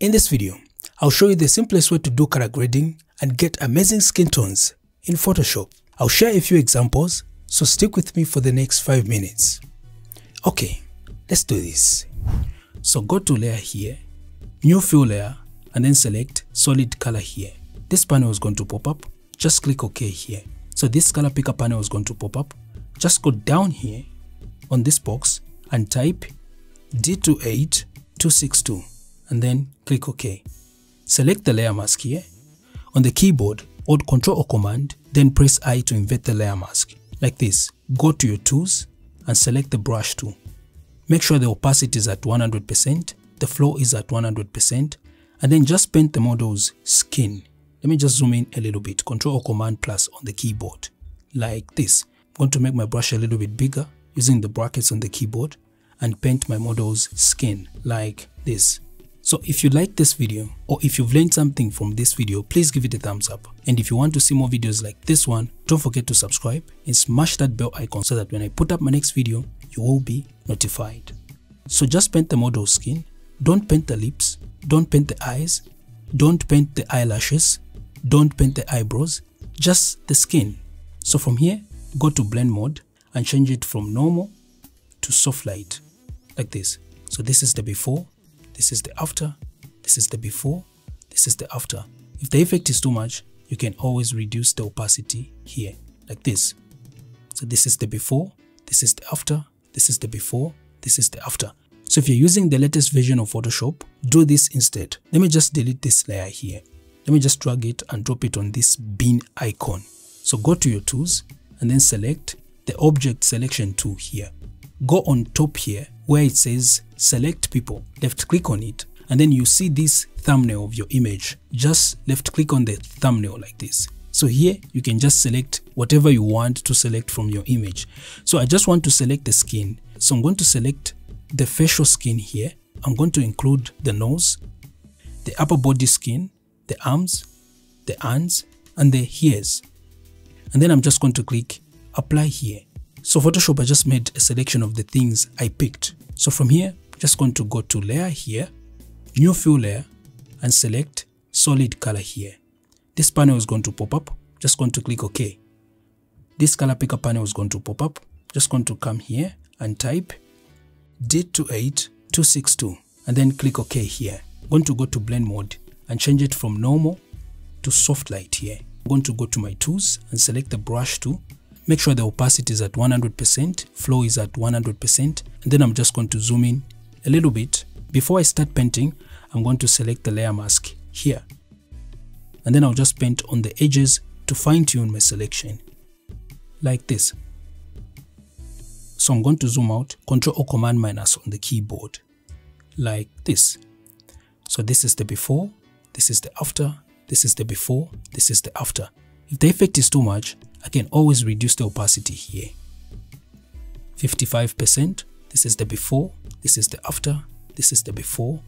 In this video, I'll show you the simplest way to do color grading and get amazing skin tones in Photoshop. I'll share a few examples, so stick with me for the next 5 minutes. Okay, let's do this. So go to layer here, new fill layer, and then select solid color here. This panel is going to pop up, just click OK here. So this color picker panel is going to pop up, just go down here on this box and type D28262 and then click OK. Select the layer mask here. On the keyboard, hold Ctrl or Command, then press I to invert the layer mask. Like this, go to your tools and select the brush tool. Make sure the opacity is at 100%, the flow is at 100%, and then just paint the model's skin. Let me just zoom in a little bit, Ctrl or Command plus on the keyboard, like this. I'm going to make my brush a little bit bigger using the brackets on the keyboard and paint my model's skin like this. So if you like this video or if you've learned something from this video, please give it a thumbs up. And if you want to see more videos like this one, don't forget to subscribe and smash that bell icon so that when I put up my next video, you will be notified. So just paint the model's skin. Don't paint the lips. Don't paint the eyes. Don't paint the eyelashes. Don't paint the eyebrows. Just the skin. So from here, go to blend mode and change it from normal to soft light like this. So this is the before this is the after, this is the before, this is the after. If the effect is too much, you can always reduce the opacity here, like this. So this is the before, this is the after, this is the before, this is the after. So if you're using the latest version of Photoshop, do this instead. Let me just delete this layer here. Let me just drag it and drop it on this bin icon. So go to your tools and then select the object selection tool here. Go on top here where it says select people, left click on it, and then you see this thumbnail of your image. Just left click on the thumbnail like this. So here you can just select whatever you want to select from your image. So I just want to select the skin. So I'm going to select the facial skin here. I'm going to include the nose, the upper body skin, the arms, the hands, and the ears. And then I'm just going to click apply here. So Photoshop I just made a selection of the things I picked. So from here, just going to go to layer here, new fill layer, and select solid color here. This panel is going to pop up, just going to click OK. This color picker panel is going to pop up, just going to come here and type D28262 and then click OK here. I'm going to go to blend mode and change it from normal to soft light here. I'm going to go to my tools and select the brush tool Make sure the opacity is at 100%, flow is at 100%, and then I'm just going to zoom in a little bit. Before I start painting, I'm going to select the layer mask here. And then I'll just paint on the edges to fine tune my selection, like this. So I'm going to zoom out, Control or Command minus on the keyboard, like this. So this is the before, this is the after, this is the before, this is the after. If the effect is too much, I can always reduce the opacity here. 55%, this is the before, this is the after, this is the before,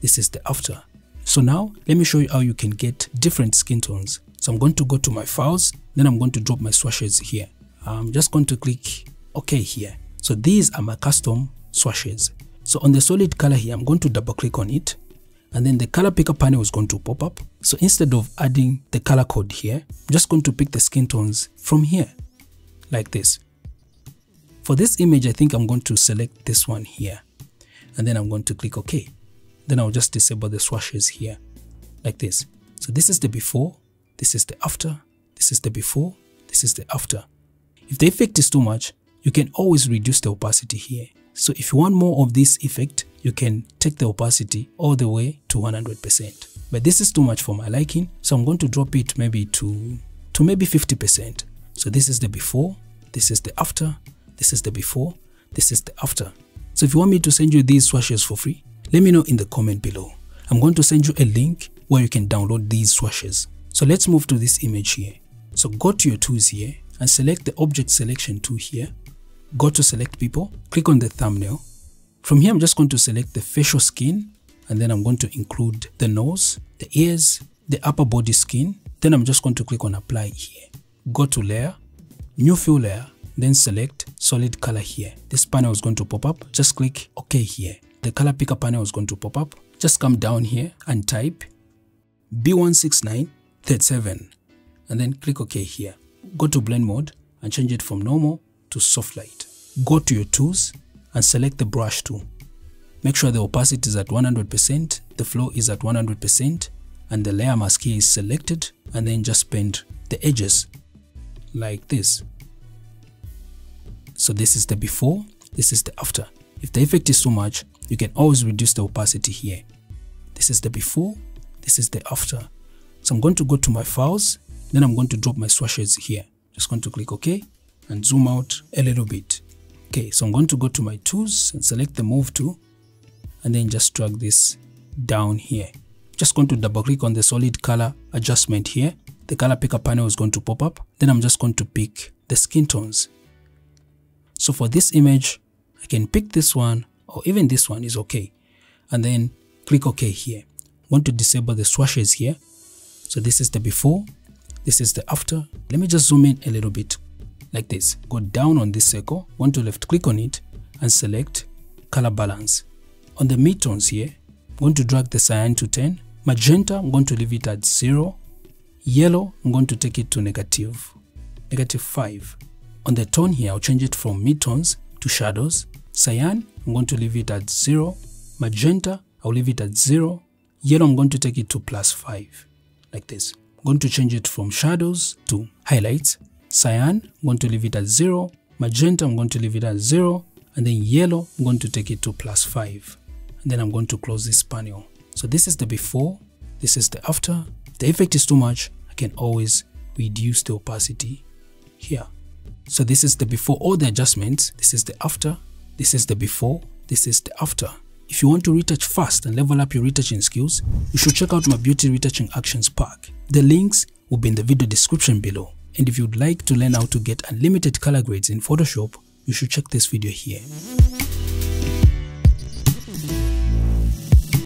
this is the after. So now, let me show you how you can get different skin tones. So I'm going to go to my files, then I'm going to drop my swashes here. I'm just going to click OK here. So these are my custom swashes. So on the solid color here, I'm going to double click on it and then the color picker panel is going to pop up. So instead of adding the color code here, I'm just going to pick the skin tones from here, like this. For this image, I think I'm going to select this one here, and then I'm going to click OK. Then I'll just disable the swashes here, like this. So this is the before, this is the after, this is the before, this is the after. If the effect is too much, you can always reduce the opacity here. So if you want more of this effect, you can take the opacity all the way to 100%. But this is too much for my liking, so I'm going to drop it maybe to, to maybe 50%. So this is the before, this is the after, this is the before, this is the after. So if you want me to send you these swashes for free, let me know in the comment below. I'm going to send you a link where you can download these swashes. So let's move to this image here. So go to your tools here and select the object selection tool here. Go to select people, click on the thumbnail from here, I'm just going to select the facial skin and then I'm going to include the nose, the ears, the upper body skin. Then I'm just going to click on apply here. Go to layer, new fill layer, then select solid color here. This panel is going to pop up. Just click OK here. The color picker panel is going to pop up. just come down here and type B16937 and then click OK here. Go to blend mode and change it from normal to soft light. Go to your tools and select the brush tool. Make sure the opacity is at 100%, the flow is at 100% and the layer mask here is selected and then just bend the edges like this. So this is the before, this is the after. If the effect is too much, you can always reduce the opacity here. This is the before, this is the after. So I'm going to go to my files, then I'm going to drop my swashes here. Just going to click OK and zoom out a little bit. Okay, so I'm going to go to my tools and select the move tool and then just drag this down here. Just going to double click on the solid color adjustment here. The color picker panel is going to pop up. Then I'm just going to pick the skin tones. So for this image, I can pick this one or even this one is okay. And then click OK here. I want to disable the swashes here. So this is the before, this is the after. Let me just zoom in a little bit like this. Go down on this circle, want to left click on it and select color balance. On the midtones here, I'm going to drag the cyan to 10. Magenta, I'm going to leave it at 0. Yellow, I'm going to take it to negative, negative 5. On the tone here, I'll change it from midtones to shadows. Cyan, I'm going to leave it at 0. Magenta, I'll leave it at 0. Yellow, I'm going to take it to plus 5, like this. I'm going to change it from shadows to highlights. Cyan, I'm going to leave it at 0. Magenta, I'm going to leave it at 0. And then yellow, I'm going to take it to plus 5. And then I'm going to close this panel. So this is the before, this is the after. If the effect is too much, I can always reduce the opacity here. So this is the before all the adjustments, this is the after, this is the before, this is the after. If you want to retouch fast and level up your retouching skills, you should check out my beauty retouching actions pack. The links will be in the video description below. And if you'd like to learn how to get unlimited color grades in Photoshop, you should check this video here.